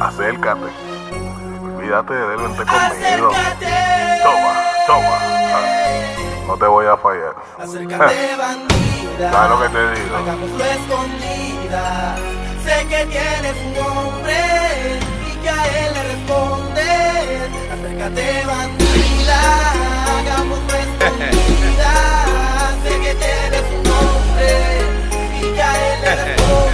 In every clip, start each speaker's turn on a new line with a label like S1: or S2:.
S1: Acércate. Olvídate de él, vente conmigo. Toma, toma. No te voy a fallar.
S2: Acércate, bandida.
S1: Claro que te digo.
S2: Escondida. Sé que tienes un hombre y que a él le
S3: responde. Acércate, bandida. Hagámoslo escondida. sé que tienes un hombre y que a él le responde.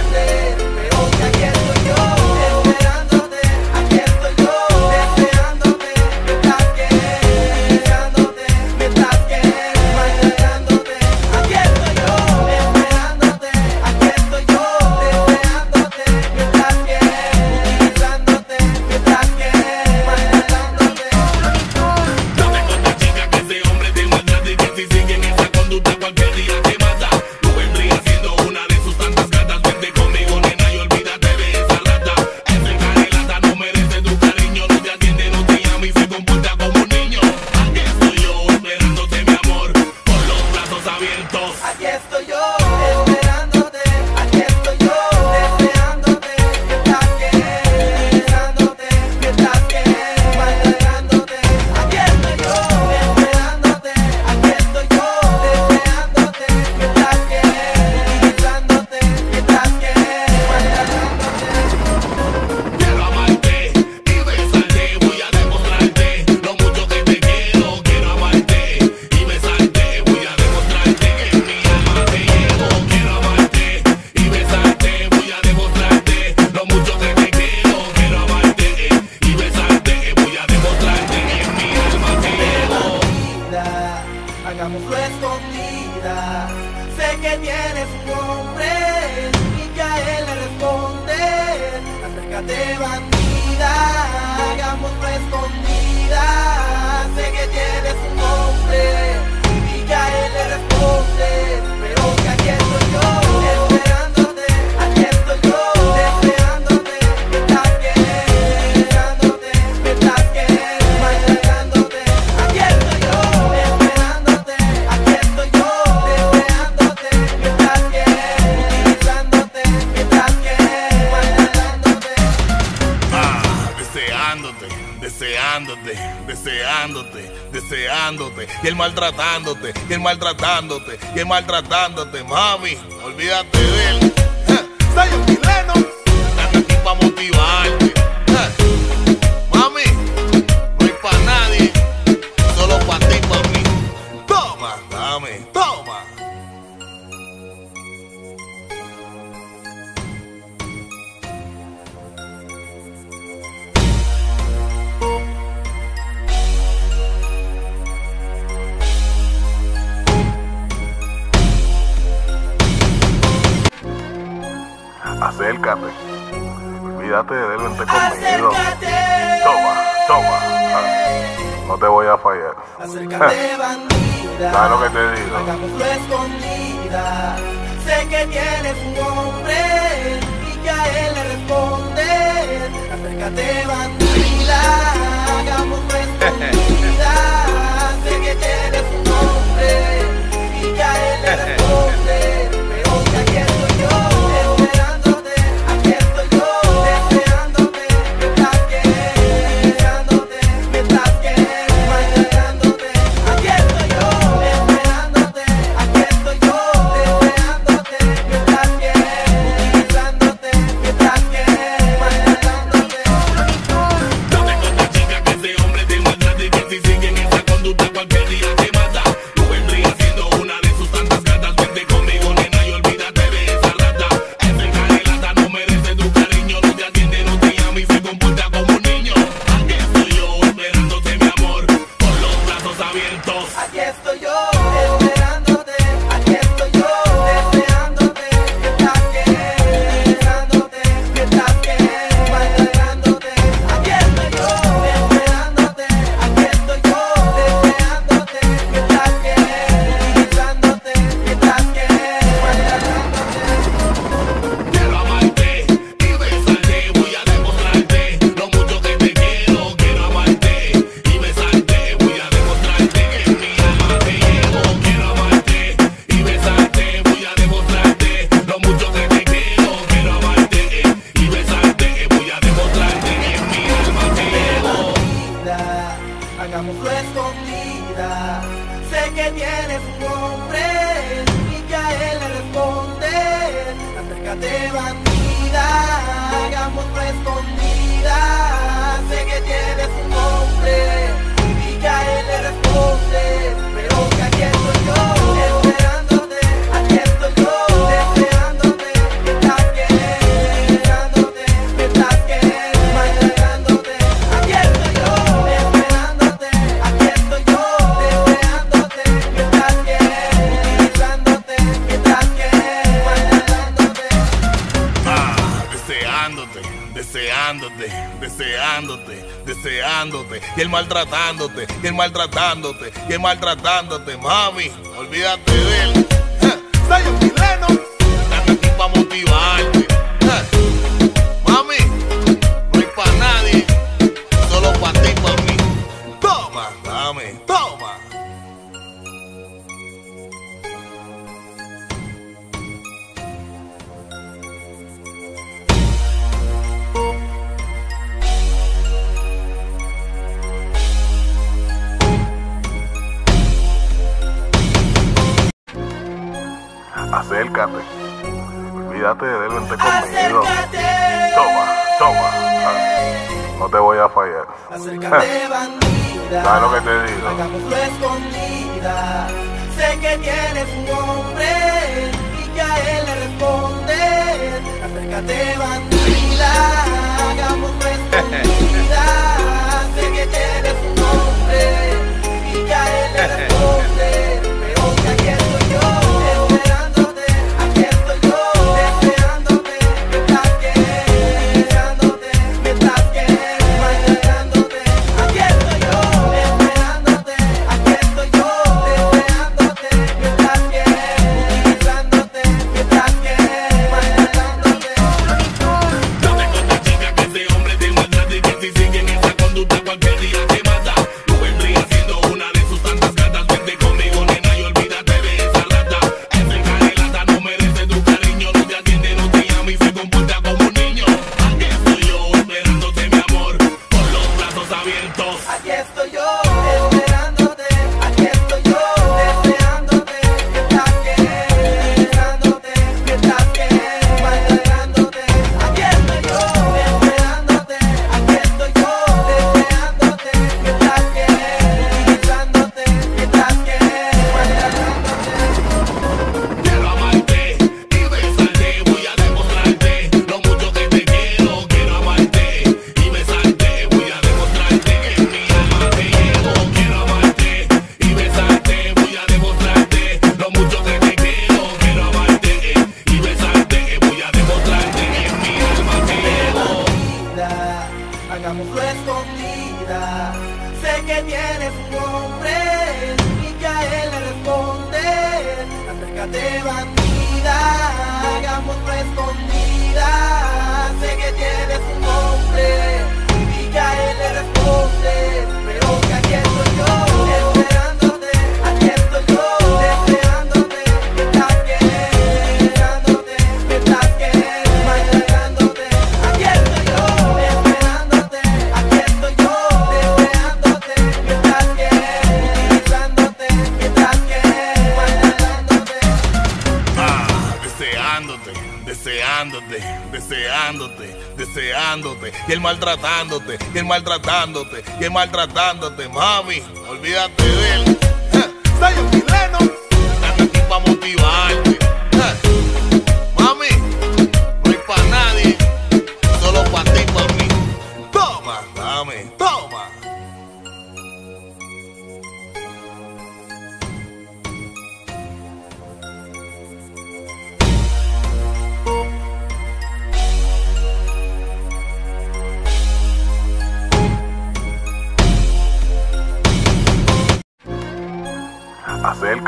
S3: Sé que tienes un nombre y que a él le responde. Acércate bandida, hagamos escondida. Sé que tienes un nombre y que a él le responde. Pero que aquí estoy yo.
S2: y él maltratándote, y él maltratándote, y él maltratándote, mami, olvídate de él. Soy.
S3: deseándote, deseándote, deseándote,
S2: y el maltratándote,
S3: y
S2: el maltratándote,
S3: y el maltratándote, mami, olvídate de él. Soy un chileno.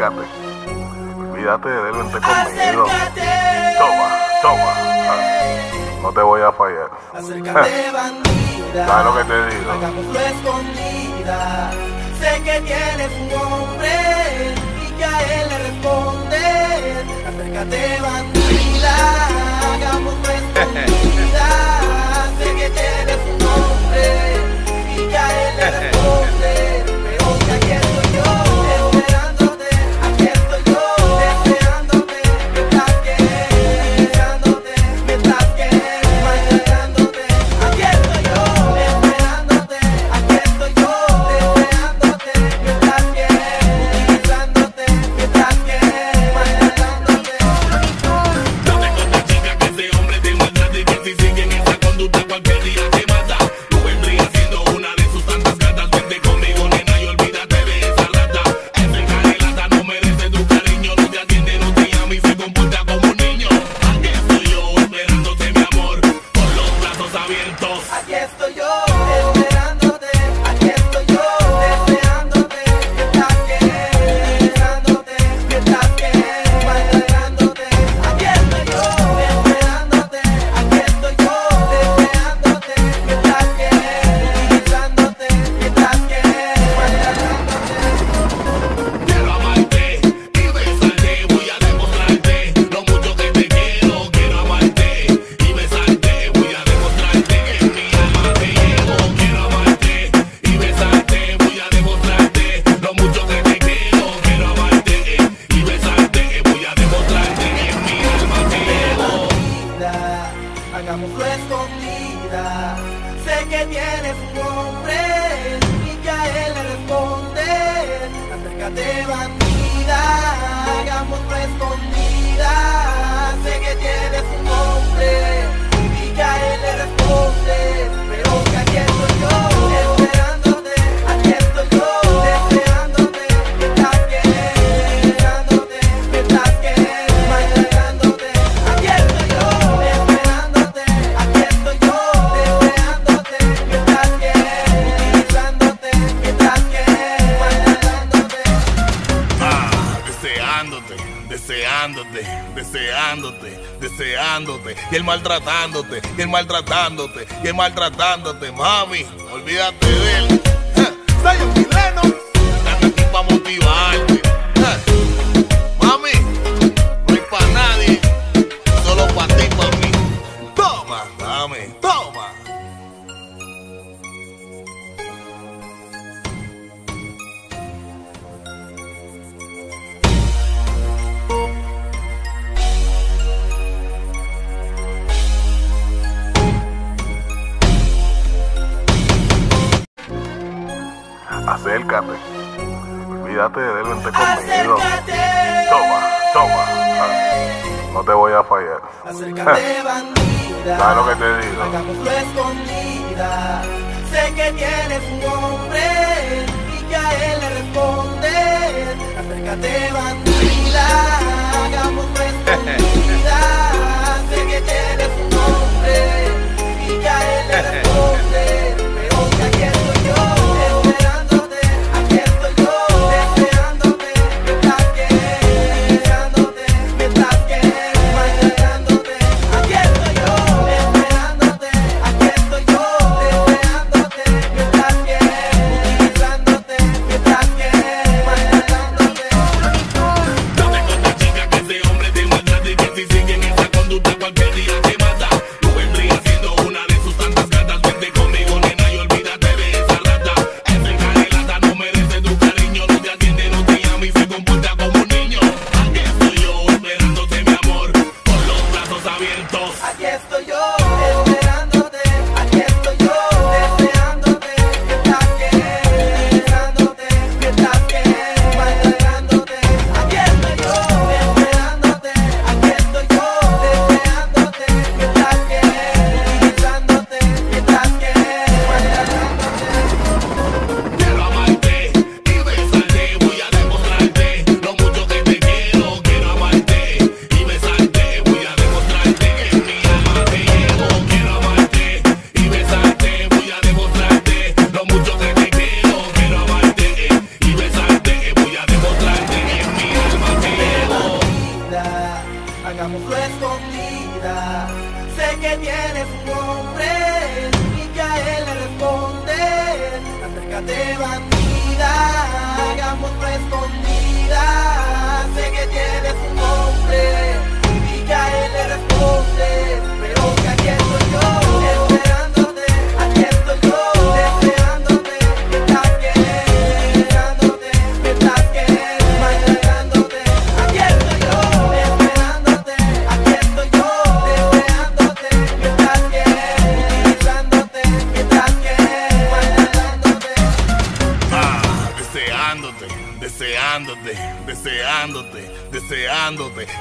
S1: acércate. Olvídate de él, vente conmigo. Toma, toma. No te voy a fallar.
S2: Acércate, bandida.
S1: Claro que te digo.
S2: Hagamos tu escondida. Sé que tienes un hombre y que a él le responde. Acércate, bandida.
S3: Hagamos tu
S2: escondida. sé que tienes un hombre y que a él le responde. maltratándote,
S3: y él maltratándote, y él maltratándote, mami, olvídate de él.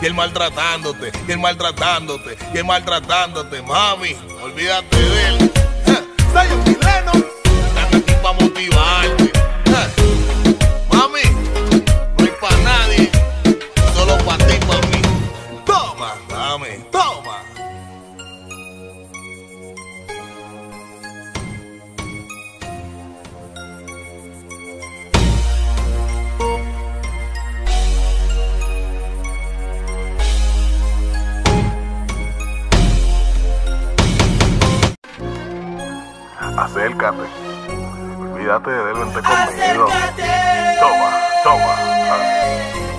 S2: y el maltratándote,
S3: y
S2: el maltratándote,
S3: y
S2: el maltratándote,
S3: mami, olvídate de él. Soy un chileno, motivo
S1: acércate. Olvídate de él, vente conmigo. Toma, toma.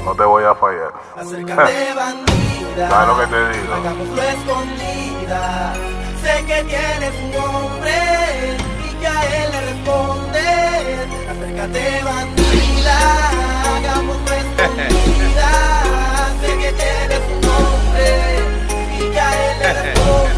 S1: No te voy a fallar.
S2: Acércate, bandida.
S1: Claro que te digo.
S2: Hagámoslo escondida. Sé que tienes un hombre y que a él le responde. Acércate, bandida. Hagámoslo escondida. sé que tienes un hombre y que a él le responde.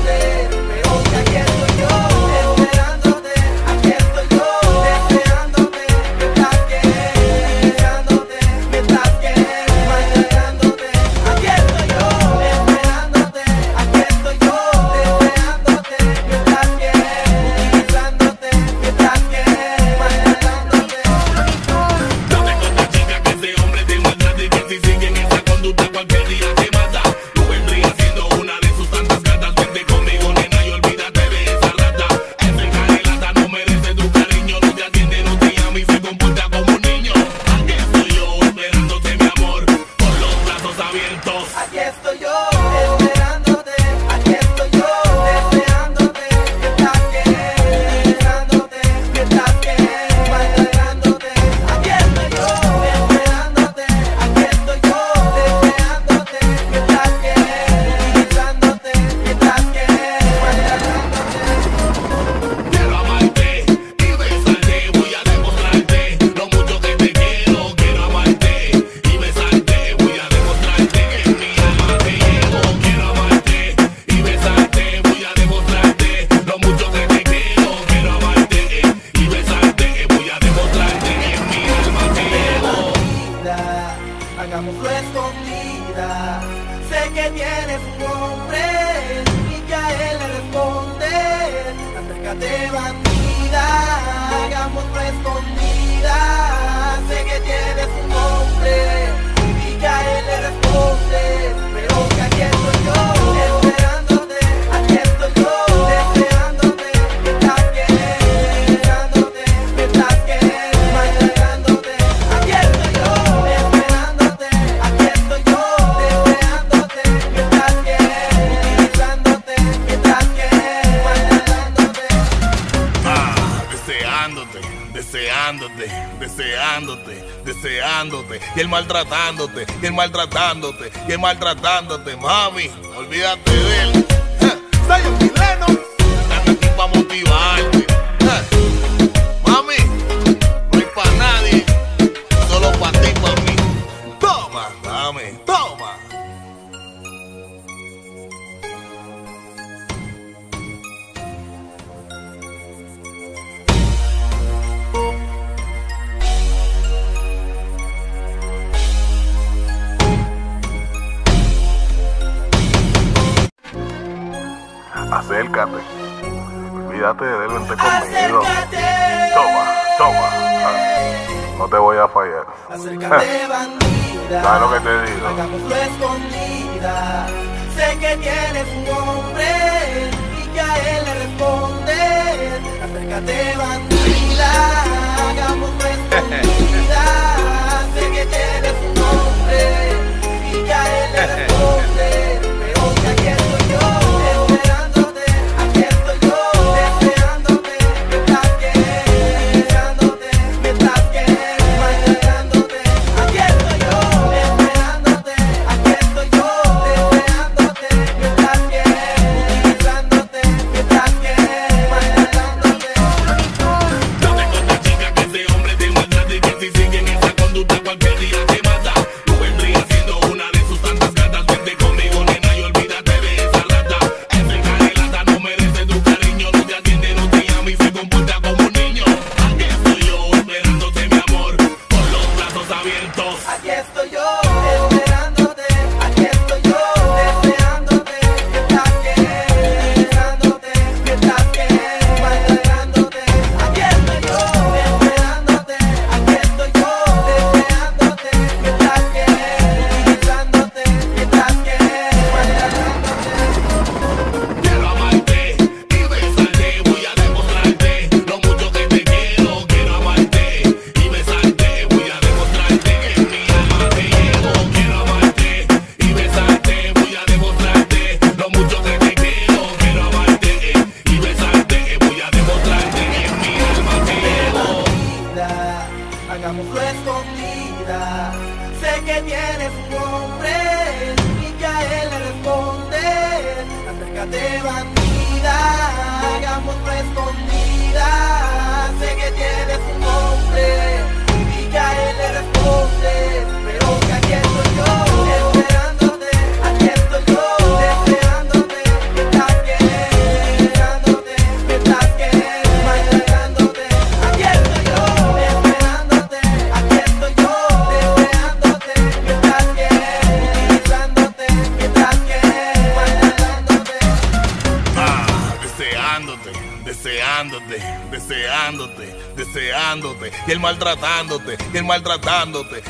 S3: de
S2: bandida.
S1: Claro que te digo.
S2: Escondida. Sé que tienes un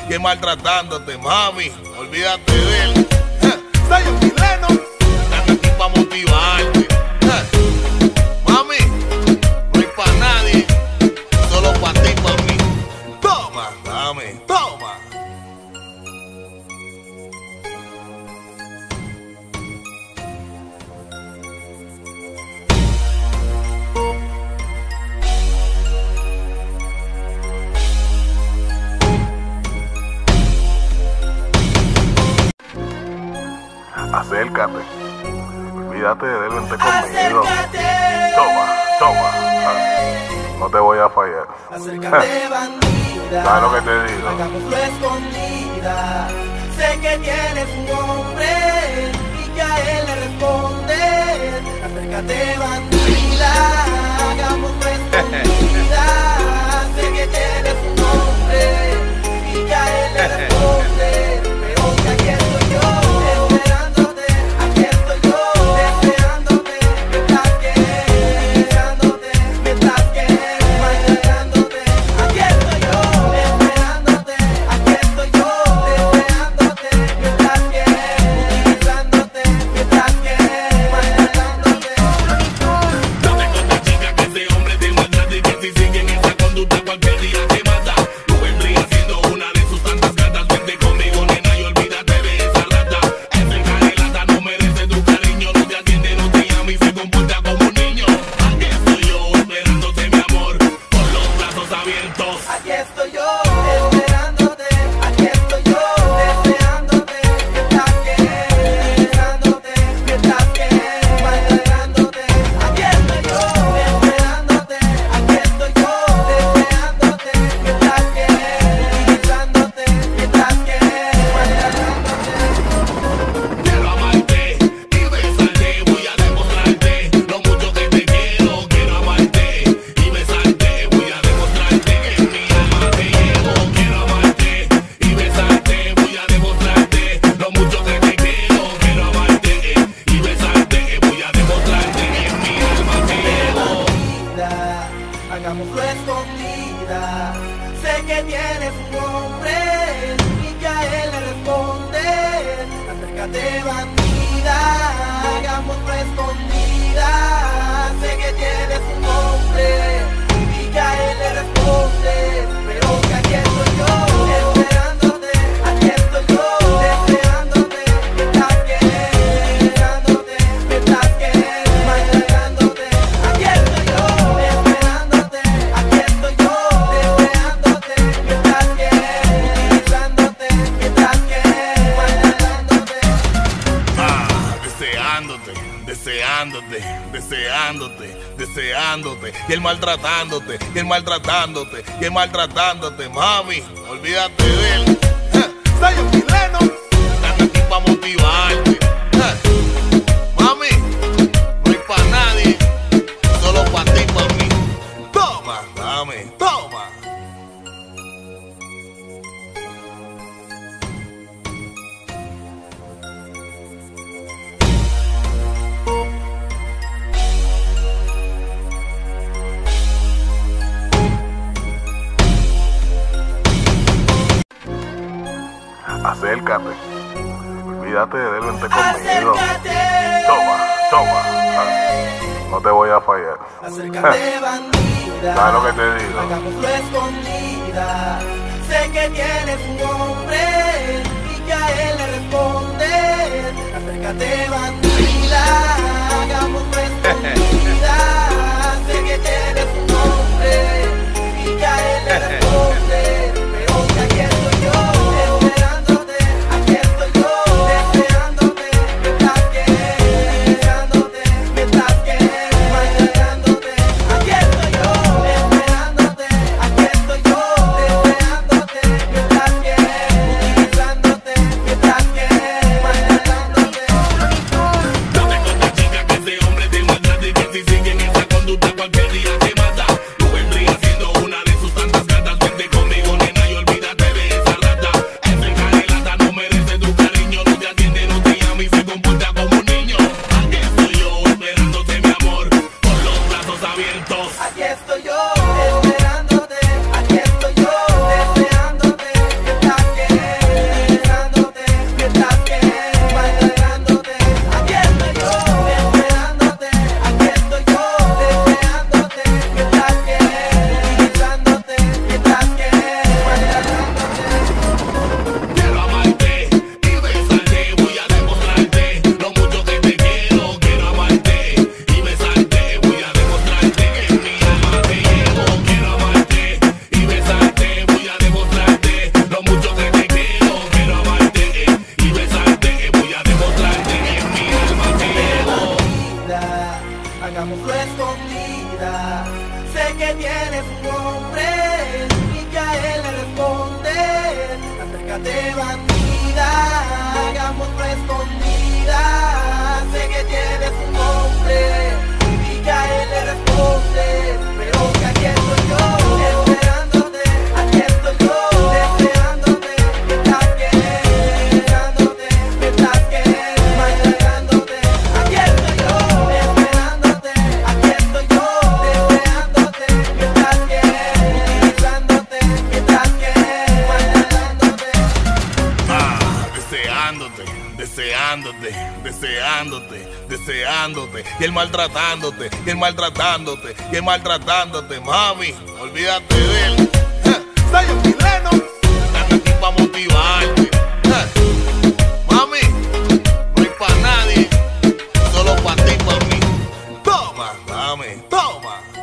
S2: que maltratándote,
S3: mami. Olvídate de él. y el maltratándote, y el maltratándote, y el maltratándote, mami, olvídate de él. Sayo chileno, están aquí para
S2: motivar América.
S1: ¿Sabes lo que te digo?
S2: Sé que tienes Europa.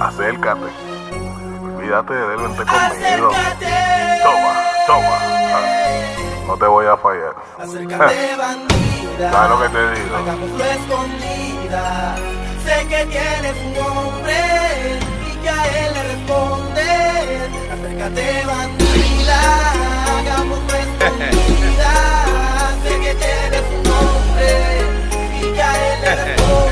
S2: Acércate.
S3: Olvídate de
S2: él,
S1: vente conmigo. Toma, toma. No te voy a fallar.
S2: Acércate bandida.
S1: Claro que te digo.
S2: Hagamos escondida. Sé que tienes un hombre y que a él le responde. Acércate bandida. Hagamos tu escondida. sé que tienes un hombre y que a él le responde.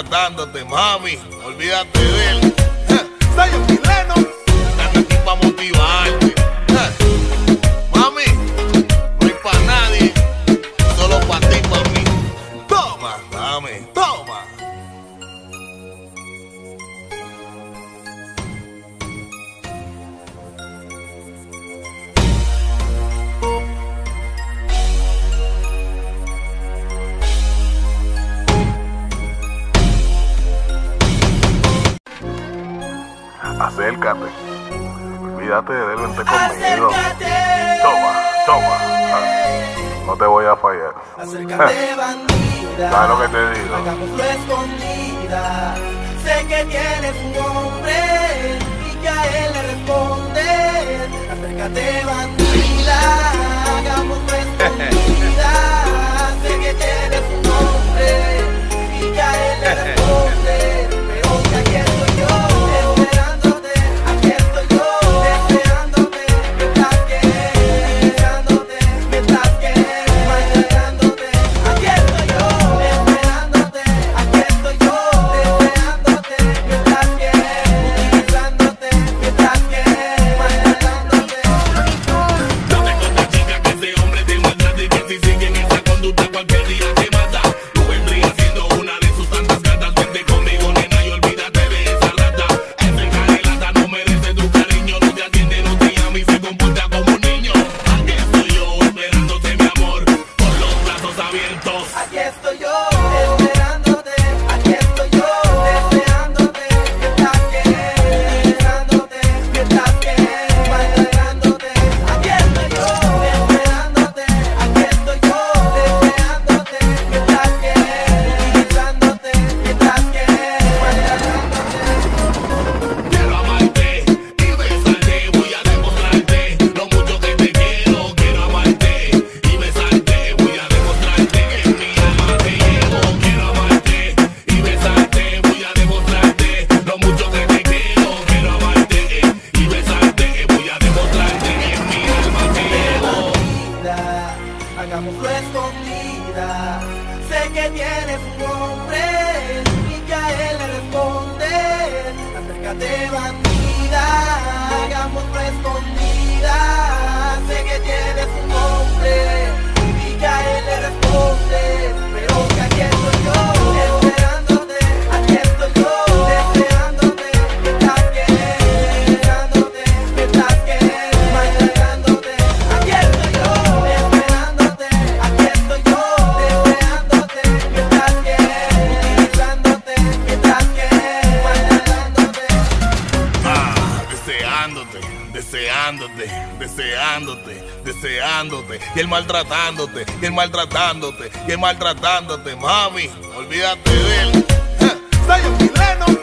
S2: maltratándote,
S3: mami. Olvídate de nunca te
S2: van maltratándote,
S3: y
S2: él maltratándote,
S3: y él maltratándote, mami, olvídate de él. Soy un chileno.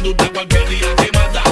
S1: quando dá com a guerra e queimada.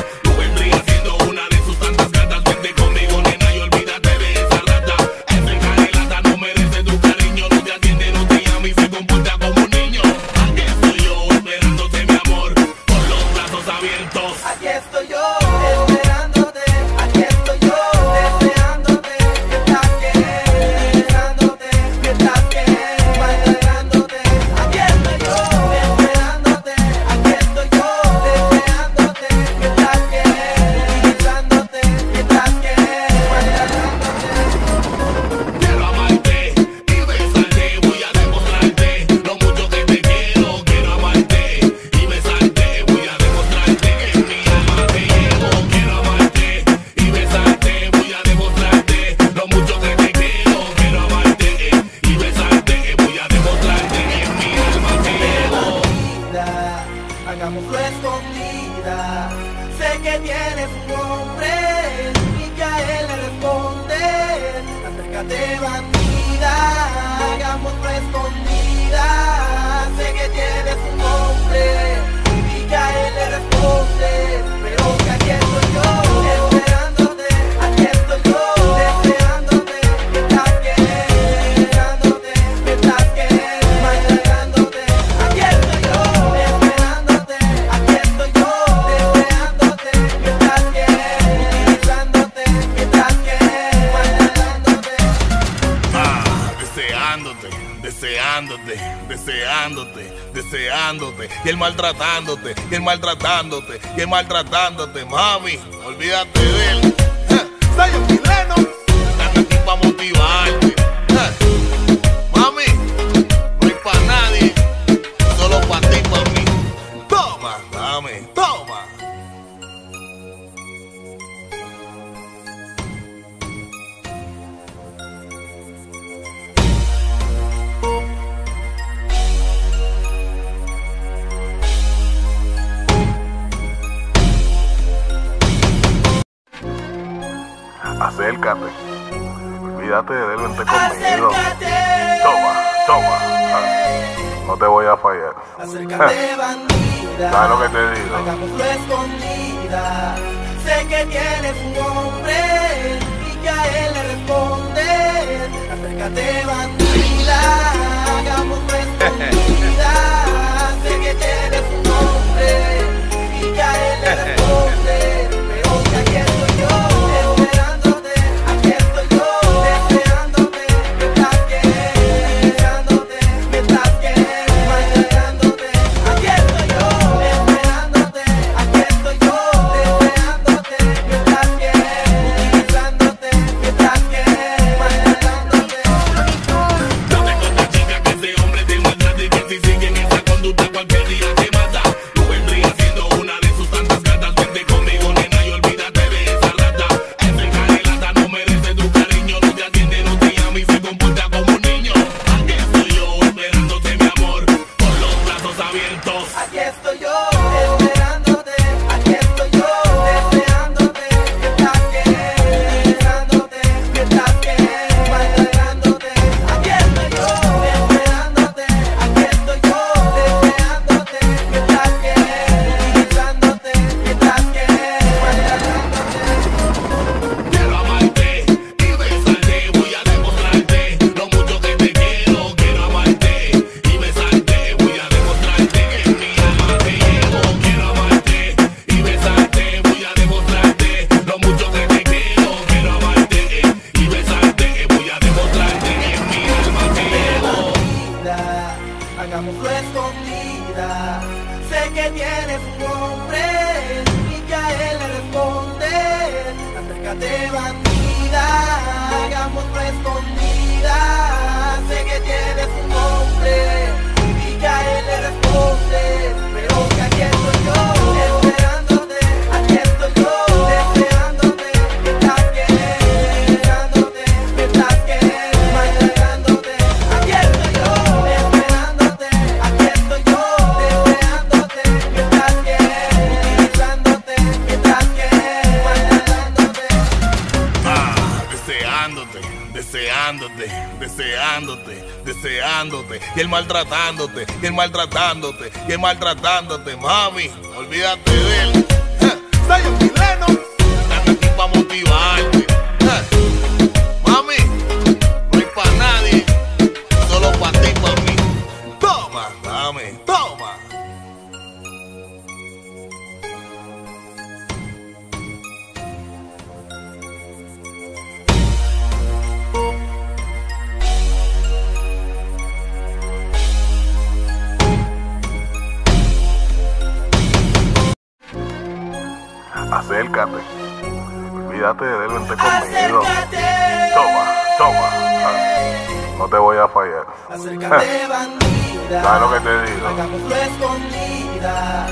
S2: busco escondida.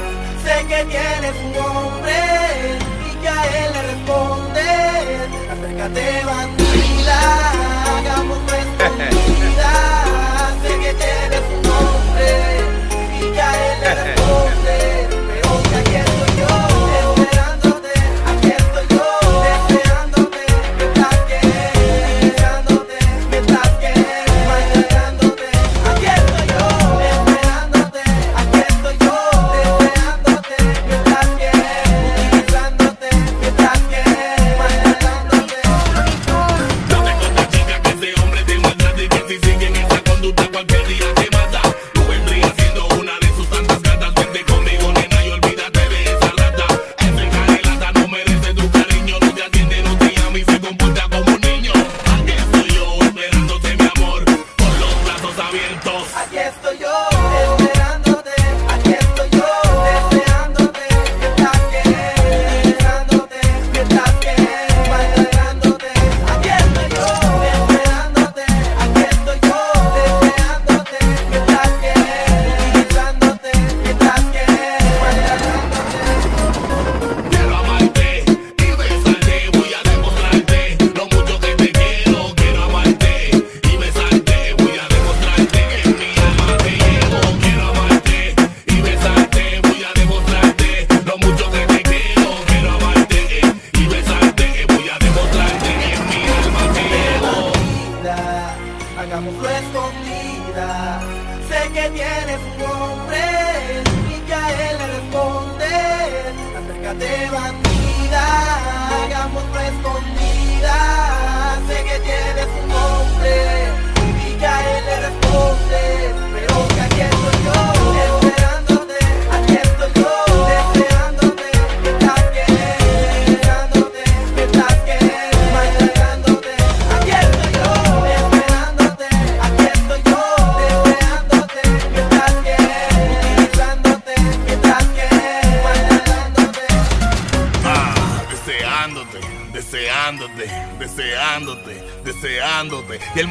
S2: Sé que tienes un hombre y que a él le responde. Acércate, bandida, hagamos escondida. Sé que tienes un hombre y que a él le responde.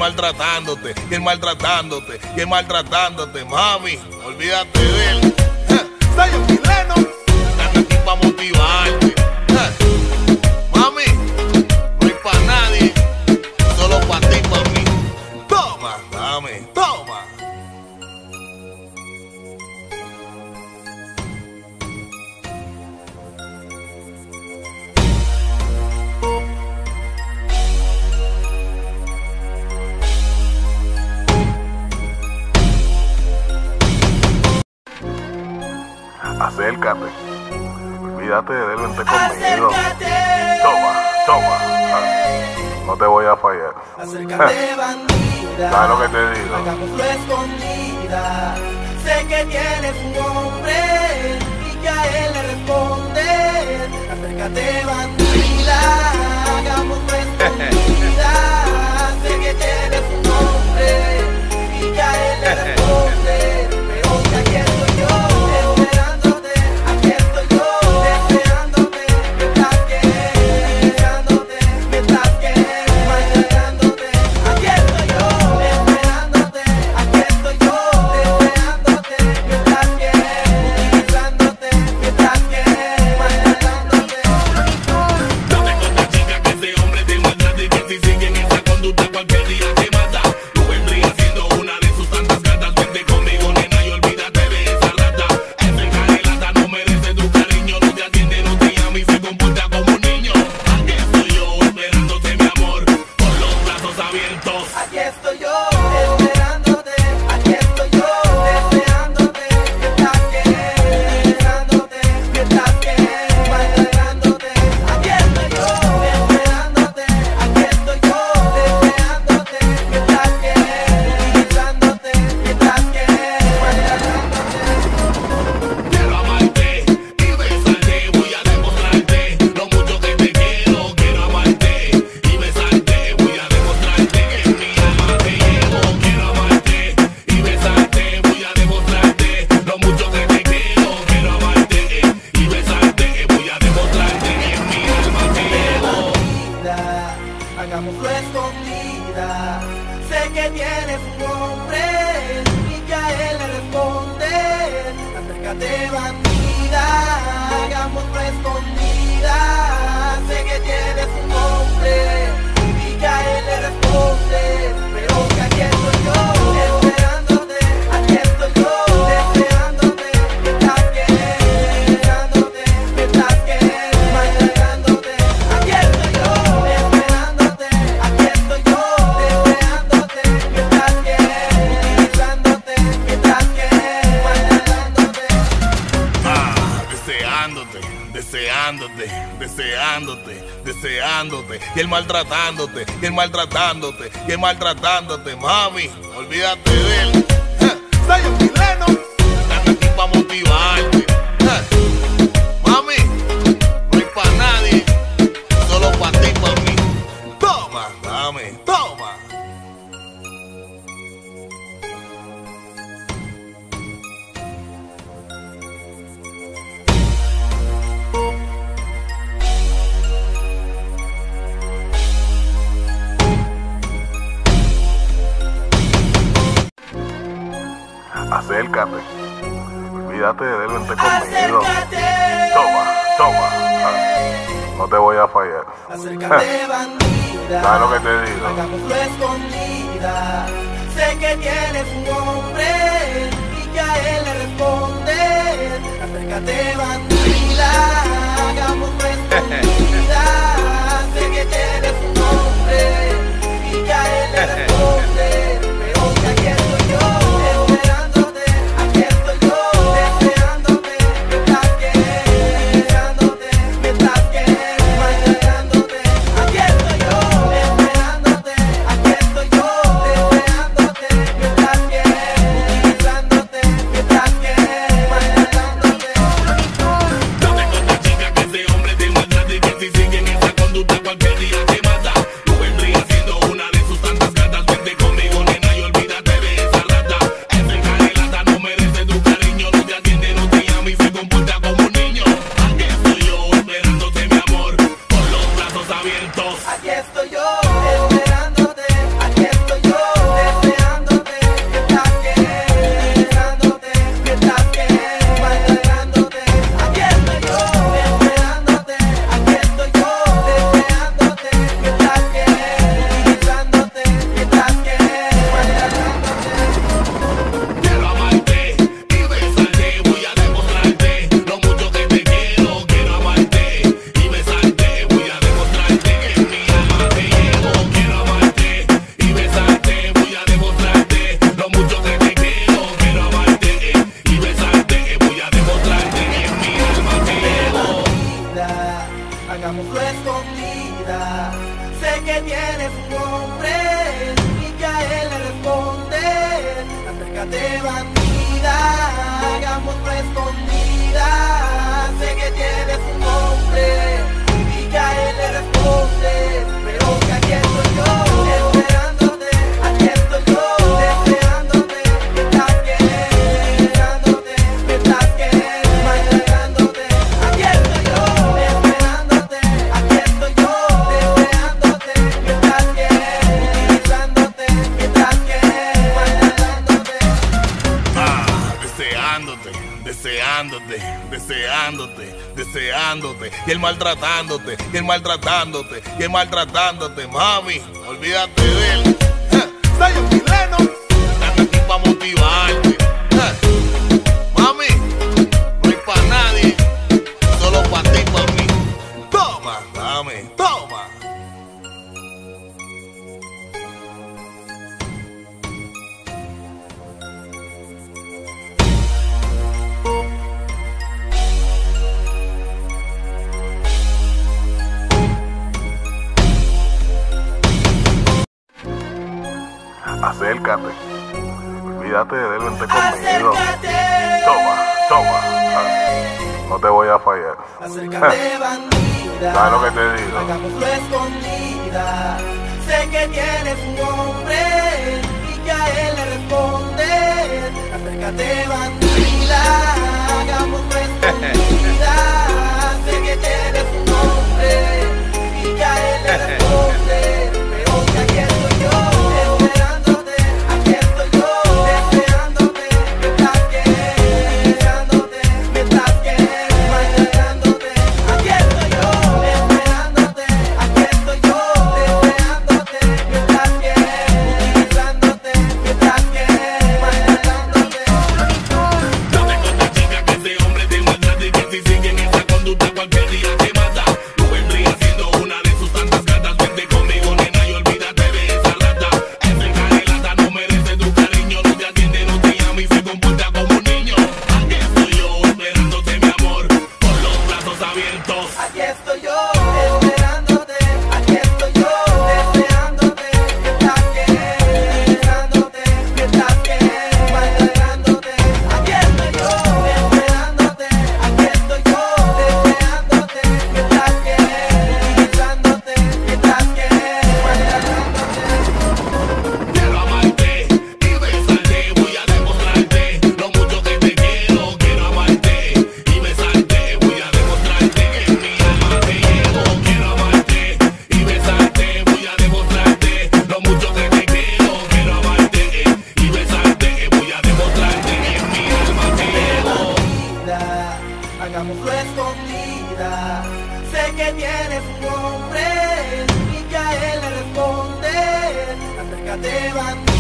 S2: maltratándote, y él maltratándote,
S3: y él maltratándote, mami, olvídate de él. Soy un chileno, están aquí para
S2: motivar.
S1: nivel. dándote más. No te voy a fallar.
S2: Acércate bandida.
S1: Claro que te digo.
S2: Hagamos escondida. Sé que tienes un hombre y que a él le responde. Acércate bandida. Hagámoslo escondida. sé que tienes un hombre y que a él le responde.
S3: te
S2: van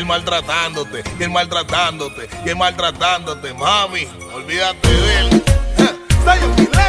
S2: él maltratándote,
S3: y él maltratándote, y él maltratándote. Mami, olvídate de él.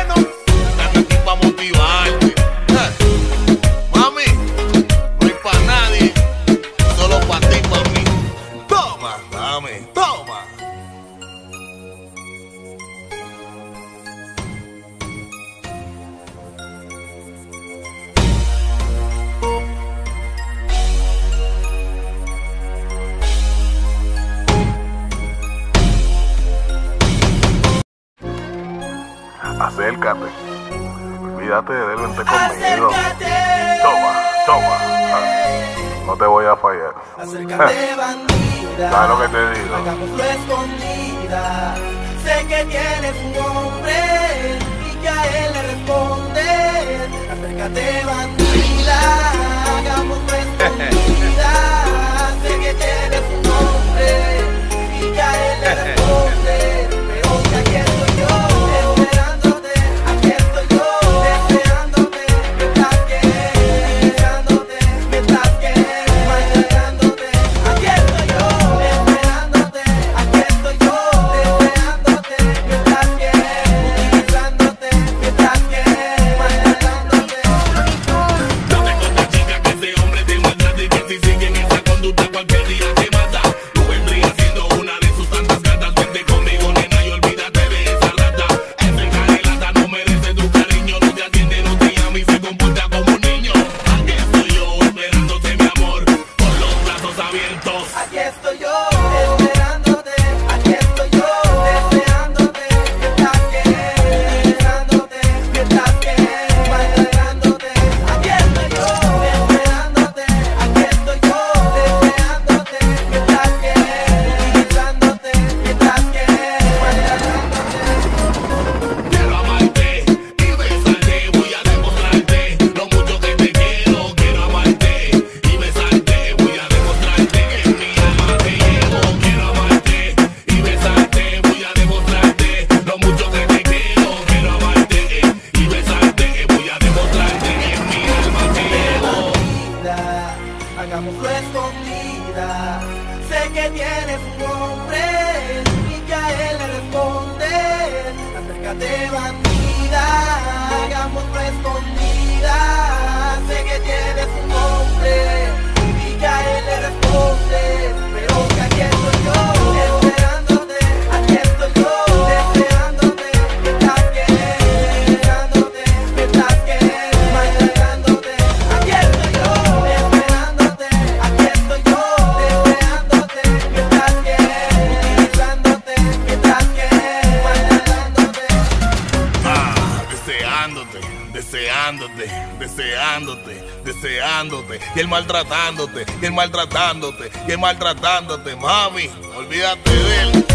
S2: deseándote,
S3: y el maltratándote, y el maltratándote, y el maltratándote, mami, olvídate de él.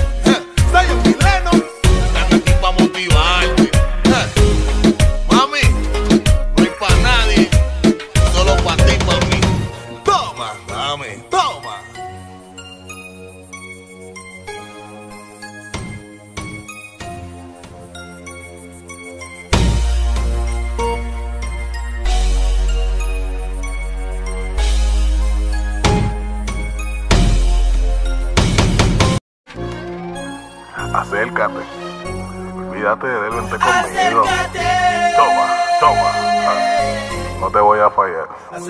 S3: Sayo Mileno, están aquí para motivarte.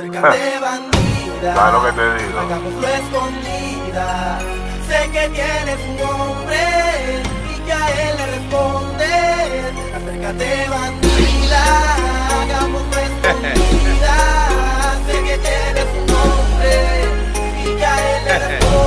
S1: Pecate ah.
S2: bandida.
S1: Claro que te digo.
S2: Hagámoslo escondida. Sé que tienes un hombre y que a él le responde. Acércate bandida. Hagámoslo escondida. sé que tienes un hombre y que a él le responde.